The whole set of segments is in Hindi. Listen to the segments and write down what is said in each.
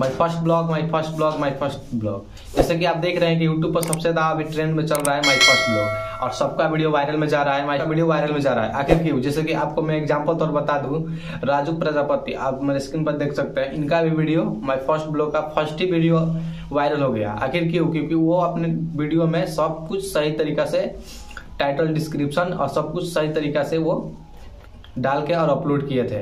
My first blog my first blog my first blog जैसे कि आप देख रहे हैं कि यूट्यूब पर सबसे ज़्यादा अभी ट्रेंड में चल रहा है माई फ़र्स्ट ब्लॉग और सबका वीडियो वायरल में जा रहा है माई वीडियो वायरल में जा रहा है. आखिर क्यों? जैसे कि आपको मैं एग्ज़ाम्पल तौर बता दूँ, राजू प्रजापति, आप मेरे स्क्रीन पर देख सकते हैं, इनका भी वीडियो माई फ़र्स्ट ब्लॉग का फ़र्स्ट ही वीडियो वायरल हो गया. आखिर क्यों? क्योंकि वो अपने वीडियो में सब कुछ सही तरीका से टाइटल डिस्क्रिप्शन और सब कुछ सही तरीका से वो डाल के और अपलोड किए थे।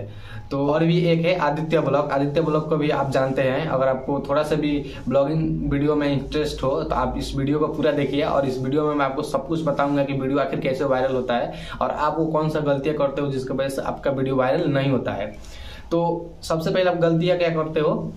तो और भी एक है आदित्य ब्लॉग। आदित्य ब्लॉग को भी आप जानते हैं। अगर आपको थोड़ा सा भी ब्लॉगिंग वीडियो में इंटरेस्ट हो तो आप इस वीडियो को पूरा देखिए और इस वीडियो में मैं आपको सब कुछ बताऊँगा कि वीडियो आखिर कैसे वायरल होता है और आप वो कौन सा गलतियाँ करते हो जिसकी वजह से आपका वीडियो वायरल नहीं होता है। तो सबसे पहले आप गलतियाँ क्या करते हो?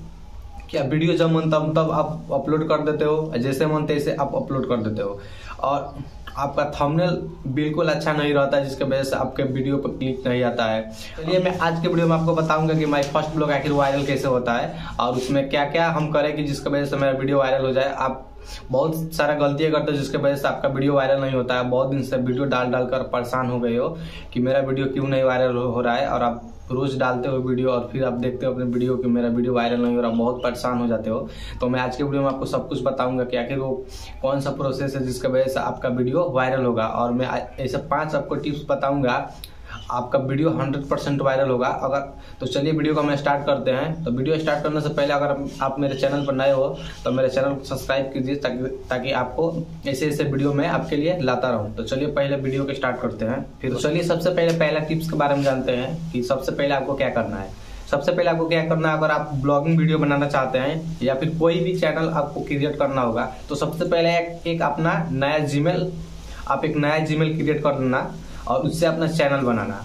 कि आप वीडियो जब मन तब तब आप अपलोड कर देते हो। जैसे मन तैसे आप अपलोड कर देते हो। और आपका थंबनेल बिल्कुल अच्छा नहीं रहता है जिसके वजह से आपके वीडियो पर क्लिक नहीं आता है। चलिए, मैं आज के वीडियो में आपको बताऊँगा कि माई फ़र्स्ट ब्लॉग आखिर वायरल कैसे होता है, और उसमें क्या क्या हम करें कि जिसकी वजह से मेरा वीडियो वायरल हो जाए। आप बहुत सारा गलतियाँ करते हो जिसके वजह से आपका वीडियो वायरल नहीं होता है। बहुत दिन से वीडियो डाल डाल कर परेशान हो गए हो कि मेरा वीडियो क्यों नहीं वायरल हो रहा है और आप रोज डालते हो वीडियो और फिर आप देखते हो अपने वीडियो कि मेरा वीडियो वायरल नहीं हो रहा, बहुत परेशान हो जाते हो। तो मैं आज के वीडियो में आपको सब कुछ बताऊँगा कि आखिर वो कौन सा प्रोसेस है जिसकी वजह से आपका वीडियो वायरल होगा। और मैं ऐसे पाँच आपको टिप्स बताऊँगा आपका वीडियो 100 परसेंट वायरल होगा। अगर तो चलिए वीडियो को हम स्टार्ट करते हैं। तो वीडियो स्टार्ट करने से पहले अगर आप मेरे चैनल पर नए हो तो मेरे चैनल को सब्सक्राइब कीजिए ताकि ताकि आपको ऐसे ऐसे वीडियो मैं आपके लिए लाता रहूँ। तो चलिए पहले वीडियो को स्टार्ट करते हैं। फिर चलिए सबसे पहले पहला टिप्स के बारे में जानते हैं कि सबसे पहले आपको क्या करना है। सबसे पहले आपको क्या करना है, अगर आप ब्लॉगिंग वीडियो बनाना चाहते हैं या फिर कोई भी चैनल आपको क्रिएट करना होगा तो सबसे पहले एक अपना नया जीमेल आप एक नया जीमेल क्रिएट कर लेना। और उससे अपना चैनल बनाना।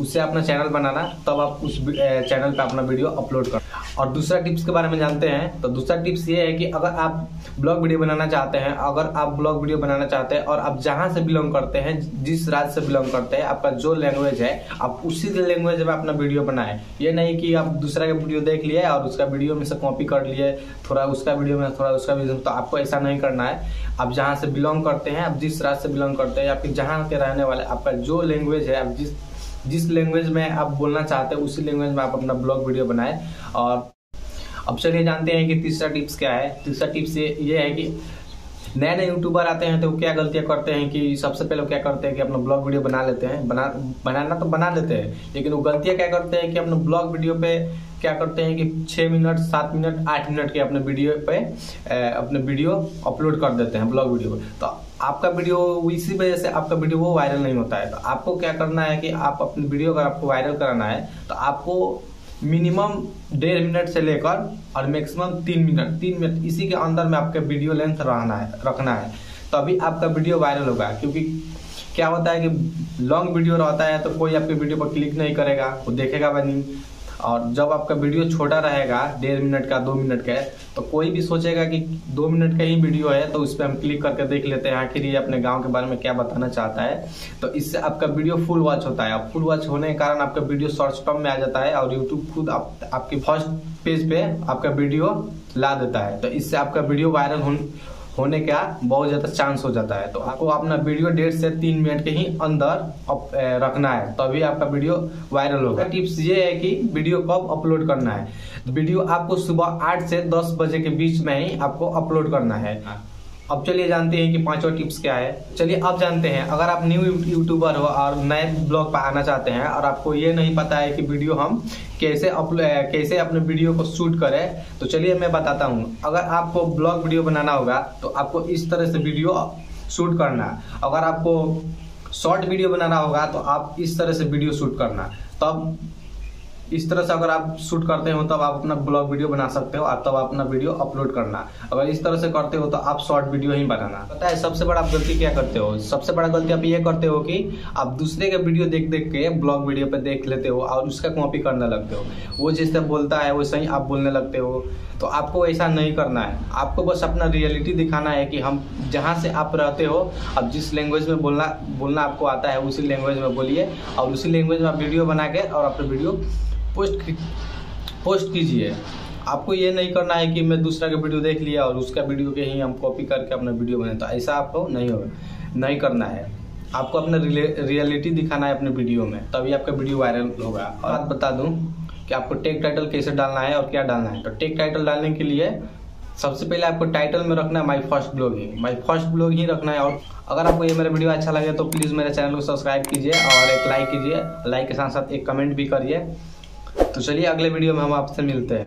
उससे अपना चैनल बनाना, तब आप उस चैनल पे अपना वीडियो अपलोड कर और दूसरा टिप्स के बारे में जानते हैं तो दूसरा टिप्स ये है कि अगर आप ब्लॉग वीडियो बनाना चाहते हैं, अगर आप ब्लॉग वीडियो बनाना चाहते हैं, और आप जहाँ से बिलोंग करते हैं, जिस राज्य से बिलोंग करते हैं, आपका जो लैंग्वेज है, आप उसी लैंग्वेज में अपना वीडियो बनाए। ये नहीं कि आप दूसरा का वीडियो देख लिए और उसका वीडियो में से कॉपी कर लिए, थोड़ा उसका वीडियो में थोड़ा उसका वीडियो तो आपको ऐसा नहीं करना है। आप जहाँ से बिलोंग करते हैं, आप जिस राज्य से बिलोंग करते हैं, या फिर जहाँ के रहने वाले, आपका जो लैंग्वेज है, आप जिस जिस लैंग्वेज में आप बोलना चाहते हैं, उसी लैंग्वेज में आप अपना ब्लॉग वीडियो बनाए। और अब चलिए जानते हैं कि तीसरा टिप्स क्या है। तीसरा टिप्स ये ये है कि नए नए यूट्यूबर आते हैं तो क्या गलतियाँ करते हैं कि सबसे पहले क्या करते हैं कि अपना ब्लॉग वीडियो बना लेते हैं। बना, बनाना तो बना लेते हैं, लेकिन वो गलतियाँ क्या करते हैं कि अपने ब्लॉग वीडियो पे क्या करते हैं कि छः मिनट, सात मिनट, आठ मिनट के अपने वीडियो पे अपने वीडियो अपलोड कर देते हैं, ब्लॉग वीडियो तो आपका वीडियो इसी वजह से आपका वीडियो वो वायरल नहीं होता है। तो आपको क्या करना है कि आप अपनी वीडियो अगर आपको वायरल कराना है तो आपको मिनिमम डेढ़ मिनट से लेकर और मैक्सिमम तीन मिनट तीन मिनट, इसी के अंदर में आपका वीडियो लेंथ रहना है, रखना है। तभी आपका वीडियो वायरल होगा, क्योंकि क्या होता है कि लॉन्ग वीडियो रहता है तो कोई आपके वीडियो पर क्लिक नहीं करेगा, वो देखेगा नहीं। और जब आपका वीडियो छोटा रहेगा डेढ़ मिनट का दो मिनट का तो कोई भी सोचेगा कि दो मिनट का ही वीडियो है तो उस पर हम क्लिक करके देख लेते हैं आखिर ये अपने गाँव के बारे में क्या बताना चाहता है। तो इससे आपका वीडियो फुल वॉच होता है। फुल वॉच होने के कारण आपका वीडियो सर्च टर्म में आ जाता है और यूट्यूब खुद आप, आपके फ़र्स्ट पेज पे आपका वीडियो ला देता है। तो इससे आपका वीडियो वायरल होने का बहुत ज़्यादा चांस हो जाता है। तो आपको अपना वीडियो डेढ़ से तीन मिनट के ही अंदर रखना है। तभी तो आपका वीडियो वायरल होगा। टिप्स ये है कि वीडियो कब अपलोड करना है। वीडियो आपको सुबह आठ से दस बजे के बीच में ही आपको अपलोड करना है। अब चलिए जानते हैं कि पांचवा टिप्स क्या है। चलिए अब जानते हैं। अगर आप न्यू यूट्यूबर हो और नए ब्लॉग पर आना चाहते हैं और आपको ये नहीं पता है कि वीडियो हम कैसे अपलोड कैसे अपने वीडियो को शूट करें तो चलिए मैं बताता हूँ। अगर आपको ब्लॉग वीडियो बनाना होगा तो आपको इस तरह से वीडियो शूट करना। अगर आपको शॉर्ट वीडियो बनाना होगा तो आप इस तरह से वीडियो शूट करना। तब इस तरह से अगर आप शूट करते हो, तब आप अपना ब्लॉग वीडियो बना सकते हो और तब अपना वीडियो अपलोड करना। अगर इस तरह से करते हो तो आप शॉर्ट वीडियो ही बनाना। पता है, सबसे बड़ा आप गलती क्या करते हो? सबसे बड़ा गलती आप ये करते हो कि आप दूसरे का वीडियो देख देख के ब्लॉग वीडियो पर देख लेते हो और उसका कॉपी करने लगते हो। वो जैसे बोलता है वैसे ही आप बोलने लगते हो। तो आपको ऐसा नहीं करना है। आपको बस अपना रियलिटी दिखाना है कि हम जहाँ से आप रहते हो, अब जिस लैंग्वेज में बोलना बोलना आपको आता है, उसी लैंग्वेज में बोलिए और उसी लैंग्वेज में आप वीडियो बना के और अपने वीडियो पोस्ट पोस्ट कीजिए। आपको ये नहीं करना है कि मैं दूसरा का वीडियो देख लिया और उसका वीडियो के ही हम कॉपी करके अपना वीडियो बनाए। तो ऐसा आपको नहीं होगा नहीं करना है। आपको अपना रियलिटी दिखाना है अपने वीडियो में। तभी आपका वीडियो वायरल होगा। और बात बता दूँ कि आपको टेक टाइटल कैसे डालना है और क्या डालना है। तो टेक टाइटल डालने के लिए सबसे पहले आपको टाइटल में रखना है माई फ़र्स्ट ब्लॉग ही माई फ़र्स्ट ब्लॉग ही रखना है। और अगर आपको ये मेरा वीडियो अच्छा लगे तो प्लीज़ मेरे चैनल को सब्सक्राइब कीजिए और एक लाइक कीजिए। लाइक के साथ साथ एक कमेंट भी करिए। तो चलिए अगले वीडियो में हम आपसे मिलते हैं।